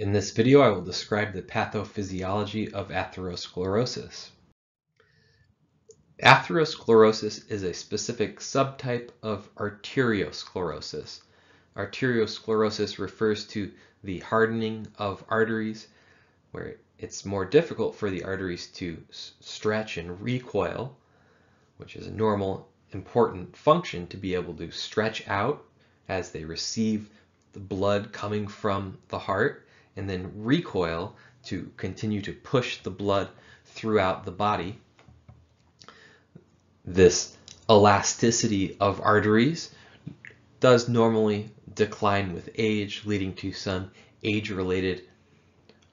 In this video, I will describe the pathophysiology of atherosclerosis. Atherosclerosis is a specific subtype of arteriosclerosis. Arteriosclerosis refers to the hardening of arteries, where it's more difficult for the arteries to stretch and recoil, which is a normal important function to be able to stretch out as they receive the blood coming from the heart and then recoil to continue to push the blood throughout the body. This elasticity of arteries does normally decline with age, leading to some age-related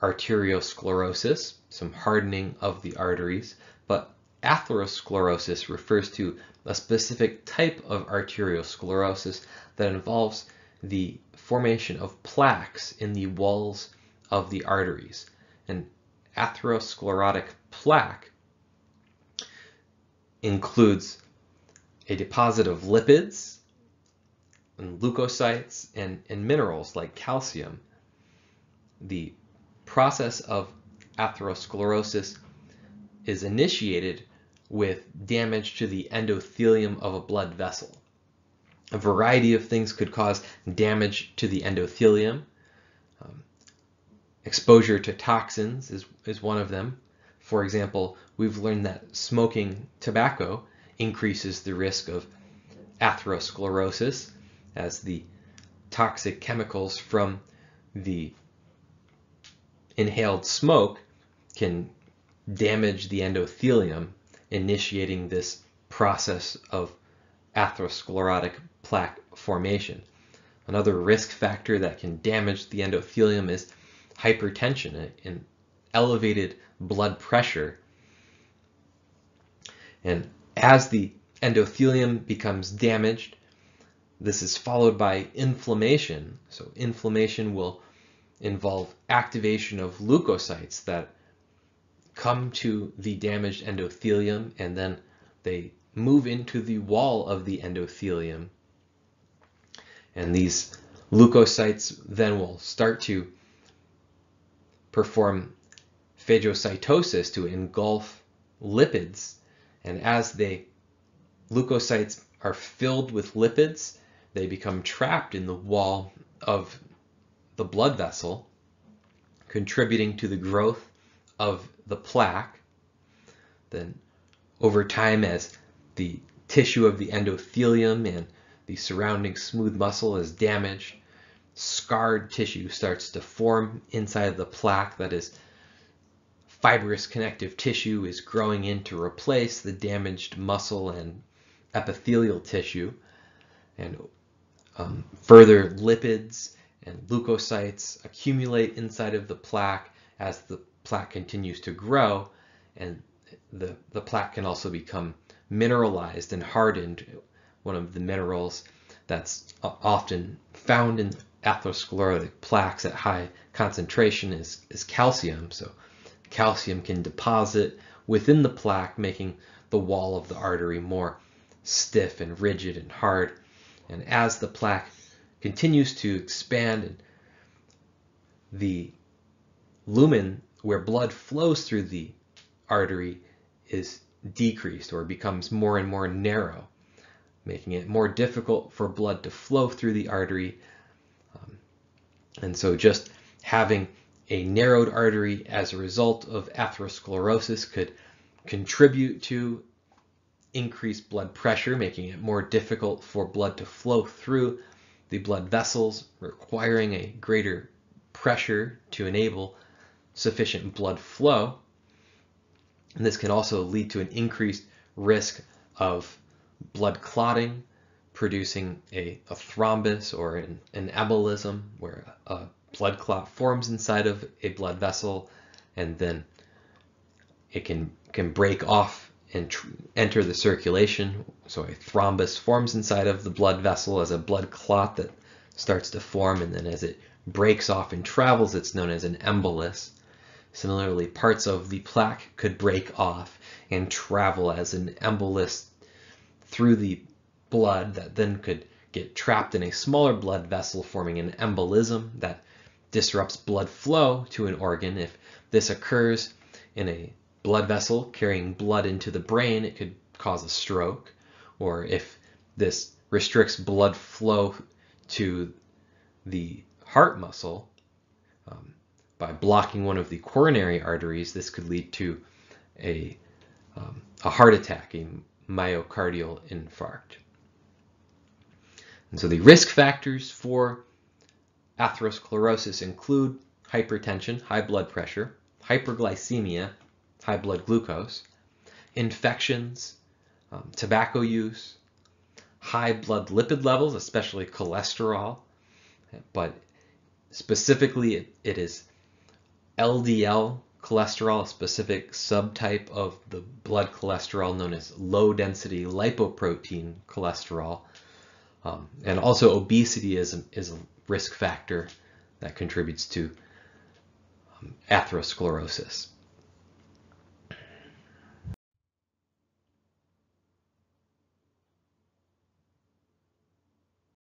arteriosclerosis, some hardening of the arteries, but atherosclerosis refers to a specific type of arteriosclerosis that involves the formation of plaques in the walls of the arteries. An atherosclerotic plaque includes a deposit of lipids and leukocytes and, and minerals like calcium. The process of atherosclerosis is initiated with damage to the endothelium of a blood vessel. A variety of things could cause damage to the endothelium. Um, exposure to toxins is, is one of them. For example, we've learned that smoking tobacco increases the risk of atherosclerosis as the toxic chemicals from the inhaled smoke can damage the endothelium, initiating this process of atherosclerotic plaque formation. Another risk factor that can damage the endothelium is hypertension and elevated blood pressure. And as the endothelium becomes damaged, this is followed by inflammation. So inflammation will involve activation of leukocytes that come to the damaged endothelium and then they move into the wall of the endothelium and these leukocytes then will start to perform phagocytosis to engulf lipids. And as the leukocytes are filled with lipids, they become trapped in the wall of the blood vessel, contributing to the growth of the plaque. Then over time as the tissue of the endothelium and the surrounding smooth muscle is damaged. Scarred tissue starts to form inside of the plaque that is fibrous connective tissue is growing in to replace the damaged muscle and epithelial tissue. And um, further lipids and leukocytes accumulate inside of the plaque as the plaque continues to grow and the, the plaque can also become mineralized and hardened one of the minerals that's often found in atherosclerotic plaques at high concentration is, is calcium. So calcium can deposit within the plaque, making the wall of the artery more stiff and rigid and hard. And as the plaque continues to expand and the lumen where blood flows through the artery is decreased or becomes more and more narrow making it more difficult for blood to flow through the artery. Um, and so just having a narrowed artery as a result of atherosclerosis could contribute to increased blood pressure, making it more difficult for blood to flow through the blood vessels, requiring a greater pressure to enable sufficient blood flow. And this can also lead to an increased risk of blood clotting, producing a, a thrombus or an, an, embolism where a blood clot forms inside of a blood vessel and then it can, can break off and enter the circulation. So a thrombus forms inside of the blood vessel as a blood clot that starts to form and then as it breaks off and travels it's known as an embolus. Similarly, parts of the plaque could break off and travel as an embolus through the blood that then could get trapped in a smaller blood vessel forming an embolism that disrupts blood flow to an organ. If this occurs in a blood vessel carrying blood into the brain, it could cause a stroke. Or if this restricts blood flow to the heart muscle um, by blocking one of the coronary arteries, this could lead to a, um, a heart attack, a myocardial infarct. And so the risk factors for atherosclerosis include hypertension, high blood pressure, hyperglycemia, high blood glucose, infections, um, tobacco use, high blood lipid levels, especially cholesterol, but specifically it, it is LDL cholesterol, a specific subtype of the blood cholesterol known as low density lipoprotein cholesterol. Um, and also obesity is a, is a risk factor that contributes to um, atherosclerosis.